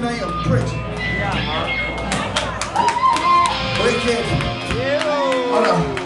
thinking I am preaching. Yeah. Break it. Yeah.